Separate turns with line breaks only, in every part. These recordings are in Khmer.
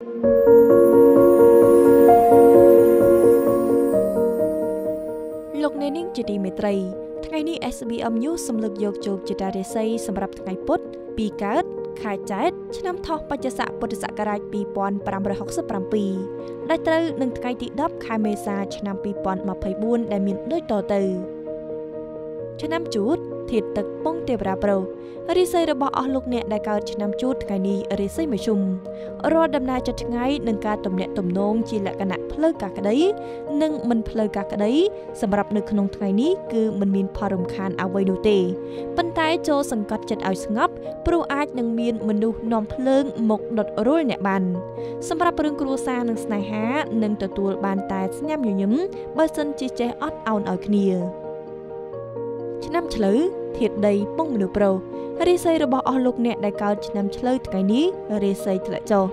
លោកអ្នកនាងជាទីមេត្រី ថ្ងៃនេះ SBM News សម្លឹកយកជោគជតារាសីសម្រាប់ថ្ងៃពុធពីកើតខែចែកឆ្នាំថោះបច្ចស័កពុទ្ធសករាជ2567ដែលត្រូវនឹងថ្ងៃទី10ខែមេសាឆ្នាំ2024ដែលមានដូចតទៅ ឆ្នាំជូតធាតទឹកពងទេវរាប្រុសរាសីរបស់អស់លោកអ្នកដែលកើតឆ្នាំជូតថ្ងៃនេះរាសីមជ្ឈុំរាល់ដំណើរចិត្តថ្ងៃនឹងការទំនាក់ទំនងជាលក្ខណៈផ្លូវការក្តី និងមិនផ្លូវការក្តីសម្រាប់នៅក្នុងថ្ងៃនេះគឺមិនមានផលរំខានអ្វីនោះទេប៉ុន្តែចូលសង្កត់ចិត្តឲ្យស្ងប់ព្រោះអាចនឹងមានមនុស្សនាំភ្លើងមកដុតរុលអ្នកបានសម្រាប់រឿងគ្រួសារនិងស្នេហានឹងទទួលបានតែស្ញាំញញឹមបើសិនជាចេះអត់ឱនឲ្យគ្នា ឆ្នាំឆ្លូវធាតដីពងមនុស្សប្រុសរាសីរបស់អស់លោកអ្នកដែលកើតឆ្នាំឆ្លូវថ្ងៃនេះរាសីធ្លាក់ចុះ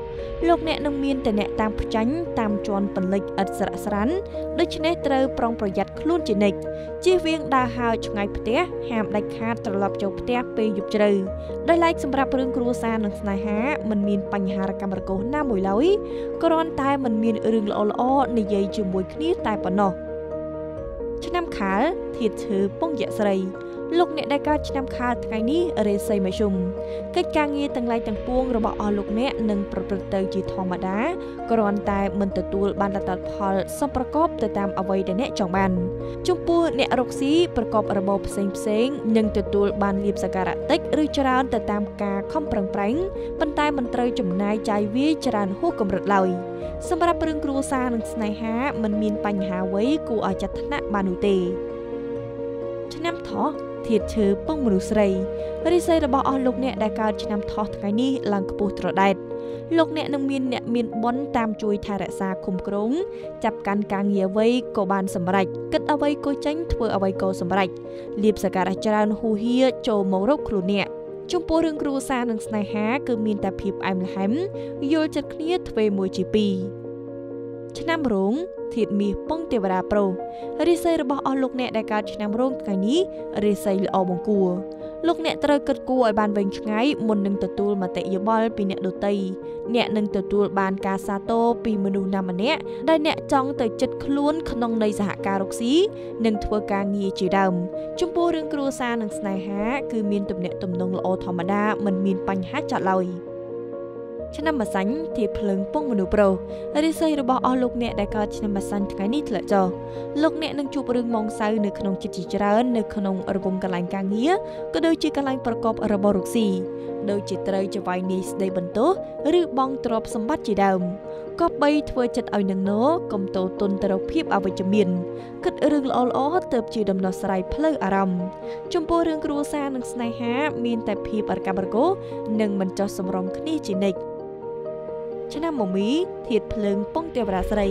លោកអ្នកនឹងមានតែអ្នកតាមផ្ចាញ់តាមជន់បលិចឥតស្រៈស្រាន់ដូច្នេះត្រូវប្រុងប្រយ័ត្នខ្លួនជានិច្ចជៀសវាងដើរហើរឆ្ងាយផ្ទះហាមដាច់ខាតត្រឡប់ចូលផ្ទះពេលយប់ជ្រៅដោយឡែកសម្រាប់រឿងគ្រួសារនិងស្នេហាមិនមានបញ្ហារកម្មរកូសណាមួយឡើយគ្រាន់តែមិនមានរឿងល្អៗនិយាយជាមួយគ្នាតែប៉ុណ្ណោះ ឆ្នាំខាលធាតឈើពងយៈស្រីលោកអ្នកដែលកើតឆ្នាំខាលថ្ងៃនេះរេសីមជ្ឈុំកិច្ចការងារទាំងឡាយទាំងពួងរបស់អស់លោកអ្នកនឹងប្រព្រឹត្តទៅជាធម្មតាគ្រាន់តែមិនទទួលបានលទ្ធផលសមប្រកបទៅតាមអ្វីដែលអ្នកចង់បានចំពោះអ្នករកស៊ីប្រកបរបរផ្សេងផ្សេងនឹងទទួលបានលៀបសក្ការៈតិចឬច្រើនទៅតាមការខំប្រឹងប្រែងប៉ុន្តែមិនត្រូវចំណាយចាយវាយច្រើនហួសកម្រិតឡើយសម្រាប់រឿងគ្រួសារនិងស្នេហាមិនមានបញ្ហាអ្វីគួរឲ្យចាត់ថ្នាក់បាននោះទេឆ្នាំថោះ ធាតឈើពងមនុស្សស្រីរិស័យរបស់អស់លោកអ្នកដែលកើតឆ្នាំថោះថ្ងៃនេះឡើងខ្ពស់ត្រដែតលោកអ្នកនឹងមានអ្នកមានបុណ្យតាមជួយថែរក្សាគុំក្រងចាប់កាន់ការងារអ្វីក៏បានសម្រេចគិតអ្វីក៏ចេញធ្វើអ្វីក៏សម្រេចលៀបសការៈច្រើនហ៊ូហៀចូលមករកខ្លួនអ្នកចំពោះរឿងគ្រួសារនិងស្នេហាគឺមានតែភាពផ្អែមល្ហែមយល់ចិត្តគ្នាទ្វេមួយជាពីរ ឆ្នាំរោងធាតមាសពងទេវតាប្រុសរាសីរបស់អស់លោកអ្នកដែលកើតឆ្នាំរោងថ្ងៃនេះរាសីល្អបង្គួរលោកអ្នកត្រូវគិតគូរឲ្យបានវែងឆ្ងាយមុននឹងទទួលមតិយោបល់ពីអ្នកដទៃអ្នកនឹងទទួលបានការសាទរពីមនុស្សណាម្នាក់ដែលអ្នកចង់ទៅចិត្តខ្លួនក្នុងនៃសហការរុកស៊ីនិងធ្វើការងារជាដើមចំពោះរឿងគ្រួសារនិងស្នេហាគឺមានទំនាក់ទំនងល្អធម្មតាមិនមានបញ្ហាចាត់ឡើយ។ ឆ្នាំម្សាញ់ធាភ្លើងពងមនុស្សប្រុសរិស័យរបស់អស់លោកអ្នកដែលកើតឆ្នាំម្សាញ់ថ្ងៃនេះធ្លាក់ចុះលោកអ្នកនឹងជួបរឿងម៉ងសៅនៅក្នុងចិត្តជាច្រើននៅក្នុងរង្វង់កន្លែងការងារក៏ដូចជាកន្លែងប្រកបរបស់រុកស៊ីដូចជាត្រូវចវាយនីស្ដីបន្ទោសឬបងទ្រព្យសម្បត្តិជាដើមក៏បីធ្វើចិត្តឲ្យនឹងណោកុំតូទុនទៅរកភាពអវិជ្ជមានគិតរឿងល្អល្អទៅជាដំណោះស្រាយផ្លូវអារម្មណ៍ចំពោះរឿងគ្រួសារនិងស្នេហា មានតែភាពអរកម្មរកោនិងមិនចោះសម្រងគ្នាជានិច្ច ឆ្នាំមមីធាតភ្លើងពងទេវរាស្រី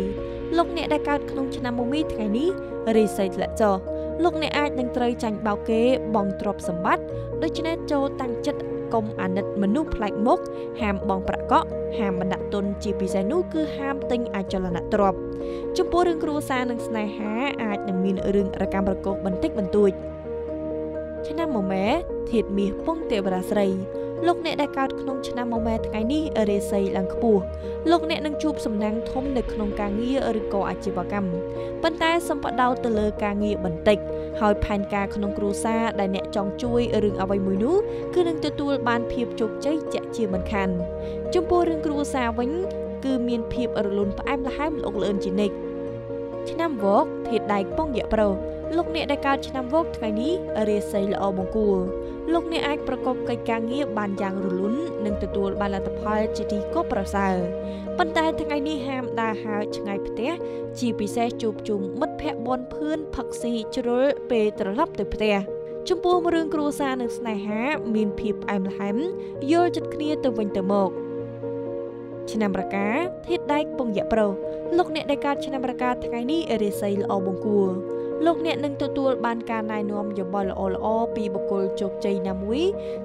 លោកអ្នកដែលកើតក្នុងឆ្នាំមមីថ្ងៃនេះរីស័យធ្លាក់ចុះលោកអ្នកអាចនឹងត្រូវចាញ់បោកគេបងទ្រព្យសម្បត្តិដូច្នេះចូលតាំងចិត្តកុំអាណិតមនុស្សប្លែកមុខហាមបងប្រាក់កក់ហាមបណ្ដាក់ទុនជាពិសេសនោះគឺហាមទិញអចលនទ្រព្យចំពោះរឿងគ្រួសារនិងស្នេហាអាចនឹងមានរឿងរកម្មប្រកោកបន្តិចបន្តួចឆ្នាំមមែធាតមាសពងទេវរាស្រី លោកអ្នកដែលកើតក្នុងឆ្នាំមមែថ្ងៃនេះរាសីឡើងខ្ពស់លោកអ្នកនឹងជួបសំណាងធំនៅក្នុងការងារឬក៏អាជីវកម្មប៉ុន្តែសំបដោតទៅលើការងារបន្តិចហើយផែនការក្នុងគ្រួសារដែលអ្នកចង់ជួយរឿងអ្វីមួយនោះគឺនឹងទទួលបានភាពជោគជ័យជាក់ជាមិនខានចំពោះរឿងគ្រួសារវិញគឺមានភាពរលូនផ្អែមល្ហែមល្អលឿនជានិច្ចឆ្នាំវកធាតដៃពងយៈប្រុស លោកអ្នកដែលកើតឆ្នាំវកថ្ងៃនេះរាសីល្អបង្គួរលោកអ្នកអាចប្រកបកិច្ចការងារបានយ៉ាងរលូននិងទទួលបានលទ្ធផលជាទីគប់ប្រសើរប៉ុន្តែថ្ងៃនេះហាមដើរហើរឆ្ងាយផ្ទះជាពិសេសជួបជុំមិត្តភ័ក្តិបនភឿនផឹកស៊ីជ្រុលពេលត្រឡប់ទៅផ្ទះចំពោះរឿងគ្រួសារនិងស្នេហា មានភាពផ្អែមល្ហែមយល់ចិត្តគ្នាទៅវិញទៅមកឆ្នាំរកាធាតដែកពងយៈប្រុសលោកអ្នកដែលកើតឆ្នាំរកាថ្ងៃនេះរាសីល្អបង្គួរ លោកអ្នកនឹងទទួលបានការណែនាំយោបល់ល្អៗពីបុគ្គលជោគជ័យណាមួយ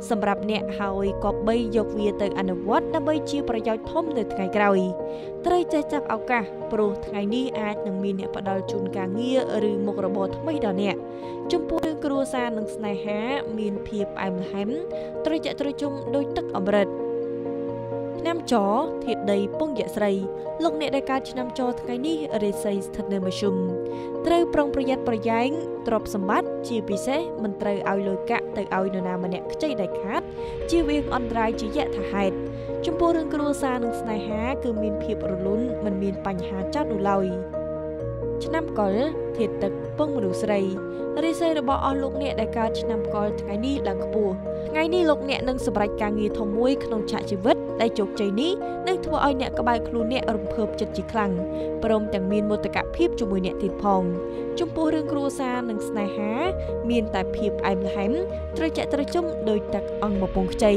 សម្រាប់អ្នកហើយក៏បីយកវាទៅអនុវត្តដើម្បីជាប្រយោជន៍ធំនៅថ្ងៃក្រោយត្រូវចេះចាប់ឱកាសព្រោះថ្ងៃនេះអាចនឹងមានអ្នកផ្ដល់ជូនការងារឬមុខរបរថ្មីដល់អ្នកចំពោះរឿងគ្រួសារនិងស្នេហា មានភាពផ្អែមល្ហែមត្រជាក់ត្រជុំដូចទឹកអម្រឹត ឆ្នាំចធាតដីពងយៈស្រីលោកអ្នកដែលកើតឆ្នាំចថ្ងៃនេះរាសីស្ថិតនៅមធ្យមត្រូវប្រុងប្រយ័ត្នប្រយែងទ្រព្យសម្បត្តិជាពិសេសមិនត្រូវឲ្យលុយកាក់ទៅឲ្យនរណាម្នាក់ខ្ចីដាច់ខាតជៀសវាងអន្តរាយជាយថាហេតុចំពោះរឿងគ្រួសារនិងស្នេហាគឺមានភាពរលូនមិនមានបញ្ហាចាត់នោះឡើយឆ្នាំកុលធាតទឹកពងមនុស្សស្រីរិស័យរបស់អស់លោកអ្នកដែលកើតឆ្នាំកុលថ្ងៃនេះឡើងខ្ពស់ថ្ងៃនេះលោកអ្នកនឹងសម្រេចការងារធំមួយក្នុងឆាកជីវិត ដែលជោគជ័យនេះនឹងធ្វើឲ្យអ្នកក្បែរខ្លួនអ្នករំភើបចិត្តជាខ្លាំងព្រមទាំងមានមោទកភាពជាមួយអ្នកទៀតផងចំពោះរឿងគ្រួសារនិងស្នេហា មានតែភាពផ្អែមល្ហែមត្រជាក់ត្រជុំដោយទឹកអង្គបំពង់ខ្ចី